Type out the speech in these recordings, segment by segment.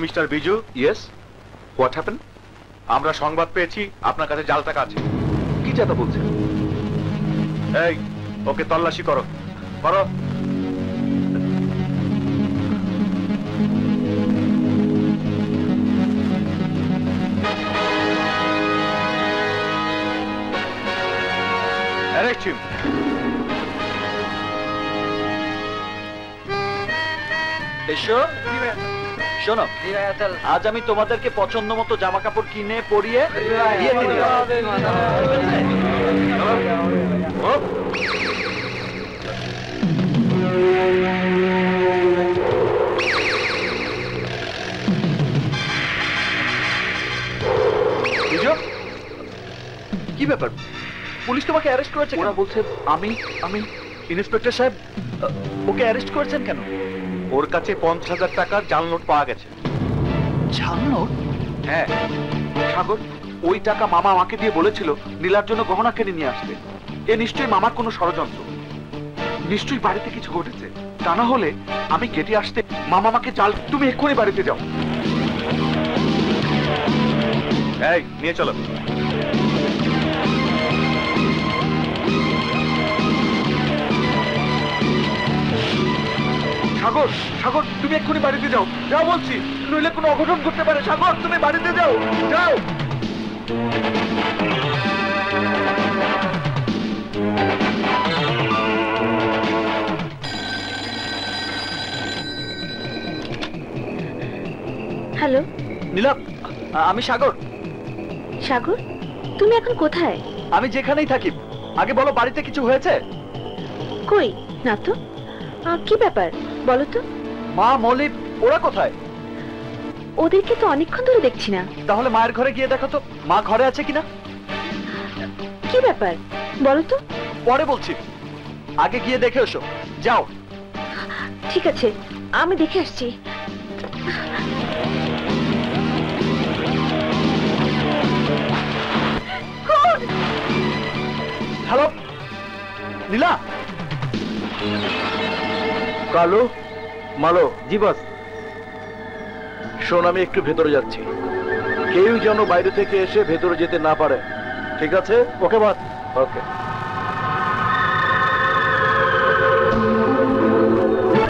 Mister Biju, yes? What happen আমরা সংবাদ পেয়েছি, আপনার কাছে জাল টাকা আছে। কি চাতা বলছেন? এই, ওকে তল্লাশি করো। করো. এসো। শোনো, আজ আমি তোমাদেরকে পছন্দ মতো জামা কাপড় কিনে, পরিয়ে। কি ব্যাপার? পুলিশ তোমাকে অ্যারেস্ট করেছে ওরা বলছে, আমি আমি ইন্সপেক্টর সাহেব ওকে অ্যারেস্ট করেছেন কেন? ওর কাছে পঞ্চাশ হাজার টাকার জাল নোট পাওয়া গেছে। জানো হ্যাঁ। সাগর ওই টাকা মামা আমাকে দিয়ে বলেছিল নীলার জন্য গহনা কিনে নিয়ে আসতে। এ নিশ্চয়ই মামার কোনো ষড়যন্ত্র। নিশ্চয়ই বাড়িতে কিছু ঘটেছে। তা না হলে আমি গেটে আসতে মামা আমাকে চাল তুমি এক্ষুনি বাড়িতে যাও। এই নিয়ে চলো। সাগর সাগর তুমি এক্ষুনি বাড়িতে যাও। যাও বলছি নইলে কোনো অঘটন করতে পারে। সাগর তুমি বাড়িতে যাও যাও। হ্যালো? নীলাপ আ- আমি সাগর। সাগর তুমি এখন কোথায়? আমি যেখানেই থাকি। আগে বলো বাড়িতে কিছু হয়েছে? কই না তো। কি ব্যাপার? বলো তো মা মলিক ওরা কোথায়? ওদেরকে তো অনেকক্ষণ ধরে দেখছি না। তাহলে মায়ের ঘরে গিয়ে দেখো তো মা ঘরে আছে কিনা? কি ব্যাপার? বলো তো পরে বলছি। আগে গিয়ে দেখে এসো। যাও। ঠিক আছে আমি দেখে আসছি। হ্যালো? নীলা? কালো মালো জি বস শোন আমি একটু ভেতরে যাচ্ছি। কেউ যেন বাইরে থেকে এসে ভেতরে যেতে না পারে। ঠিক আছে? ওকে বাদ। ওকে।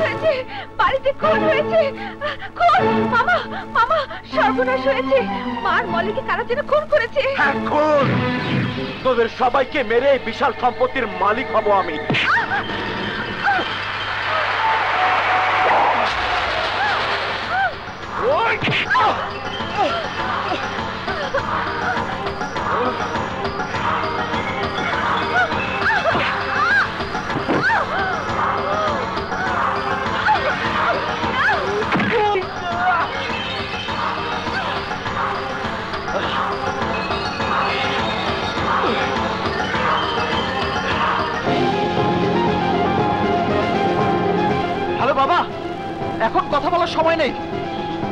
হয়েছে! বাড়িতে খুন হয়েছে! খুন! মামা মামা সর্বনাশ হয়েছে! মার মলিকে কারা যেন খুন করেছে? এখন তোদের সবাইকে মেরে বিশাল সম্পত্তির মালিক হব আমি। কথা বলার সময় নেই।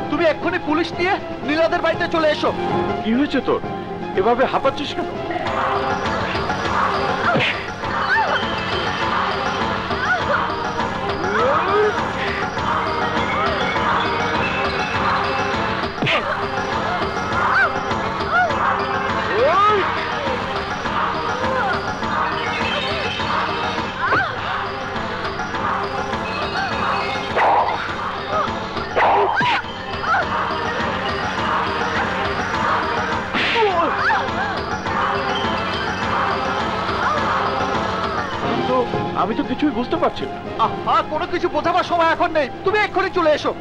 তুমি এক্ষুনি পুলিশ দিয়ে নীলাদের বাড়িতে চলে এসো। কি হয়েছে তোর? এভাবে হাঁপাচ্ছিস কেন? আমি তো কিছুই বুঝতে পারছি না। আহা, কোনো কিছু বোঝাবার সময় এখন নেই। তুমি এক্ষুনি চলে এসো।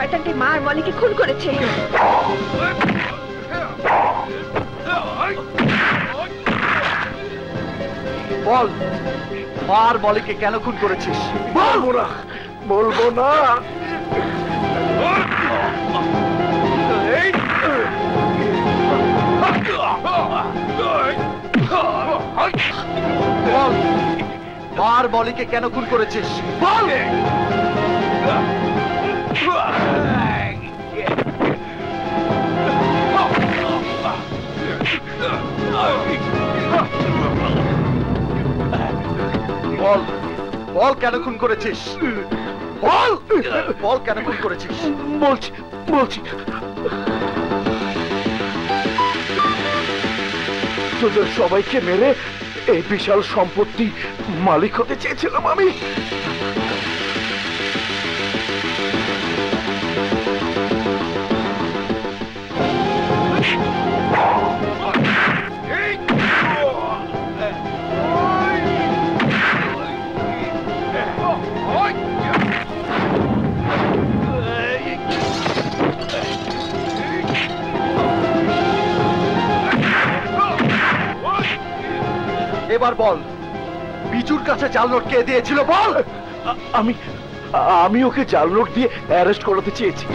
শয়তানটি মা আর মলিকে খুন করেছে। বল মার মলিকে কেন খুন করেছিস? বলব না বলব না। বল মার মলিকে কেন খুন করেছিস? বল! বল বল কেন খুন করেছিস? বল বল কেন খুন করেছিস? বলছি বলছি। তোদের সবাইকে মেরে এই বিশাল সম্পত্তি মালিক হতে চেয়েছিলাম আমি। এবার বল। বিজুর কাছে জাল নোট কে দিয়েছিল বল? আমি আমি ওকে জাল নোট দিয়ে অ্যারেস্ট করাতে চেয়েছি।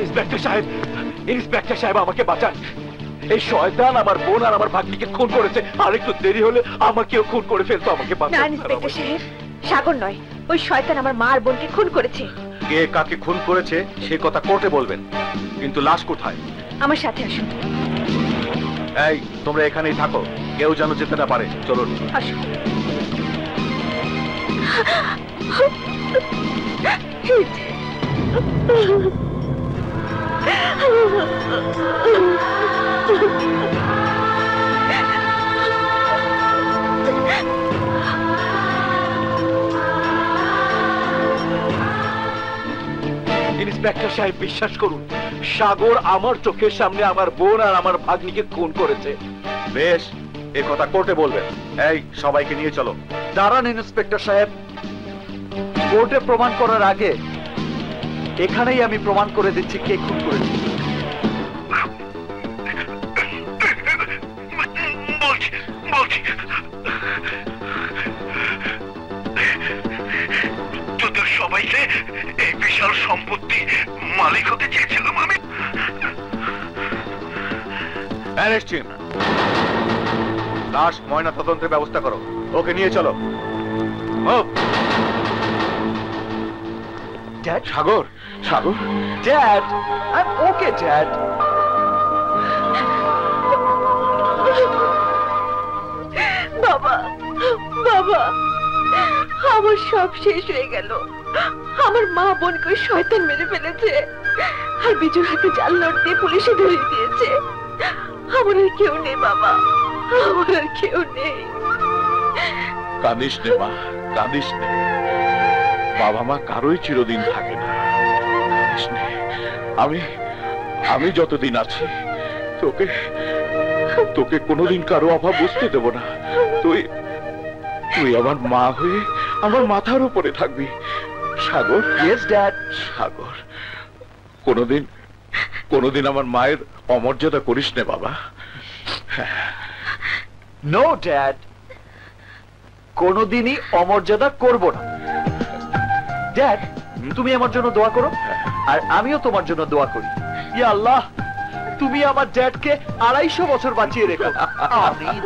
ইন্সপেক্টর সাহেব ইন্সপেক্টর সাহেব আমাকে বাঁচান। এই শয়তান আমার বোন আর আমার ভাগ্নিকে খুন করেছে। আর একটু দেরি হলে আমাকেও খুন করে ফেলতো আমাকে না ইন্সপেক্টর সাহেব সাগর নয় ওই শয়তান আমার মা আর বোনকে খুন করেছে। কে কাকে খুন করেছে সে কথা কোর্টে বলবেন। কিন্তু লাশ কোথায়? আমার সাথে আসুন। এই তোমরা এখানেই থাকো কেউ যেন যেতে না পারে চলুন। আসুন। ইন্সপেক্টর সাহেব বিশ্বাস করুন সাগর আমার চোখের সামনে আমার বোন আর আমার ভাগ্নিকে খুন করেছে। বেশ এ কথা কোর্টে বলবেন। এই সবাইকে নিয়ে চলো। দাঁড়ান ইন্সপেক্টর সাহেব। কোর্টে প্রমাণ করার আগে এখানেই আমি প্রমাণ করে দিচ্ছি কে খুন করেছে। তোদের সবাইকে এই বিশাল সম্পত্তি মালিক হতে চেয়েছিলাম আমি। লাশ ময়না তদন্তের ব্যবস্থা করো। ওকে নিয়ে চলো। সাগর সাগর। ড্যাড আই ওকে বাবা, আমার সব শেষ হয়ে গেল। আমার মা বোনকে শয়তান মেরে ফেলেছে, আর বিজুর হাতে জাল নোট পুলিশে দিয়েছে। আমার আর কেউ নেই, বাবা, আমার আর কেউ নেই। কাঁদিস নে, মা, কাঁদিস নে। বাবা মা কারোই চিরদিন থাকে না। কাঁদিস নে। আমি আমি যতদিন আছি, তোকে তোকে কোনোদিন কারও অভাব বুঝতে দেব না। তুই তুই আমার মা হয়ে আমার মাথার উপরে থাকবি। সাগর? ইয়েস ড্যাড সাগর কোনোদিন কোনোদিন আমার মায়ের অমর্যাদা করিস নে বাবা। নো ড্যাড কোনোদিনই অমর্যাদা করব না। ড্যাড তুমি আমার জন্য দোয়া করো আর আমিও তোমার জন্য দোয়া করি। ইয়া আল্লাহ তুমি আমার ড্যাডকে আড়াইশো বছর বাঁচিয়ে রেখো। আমিন।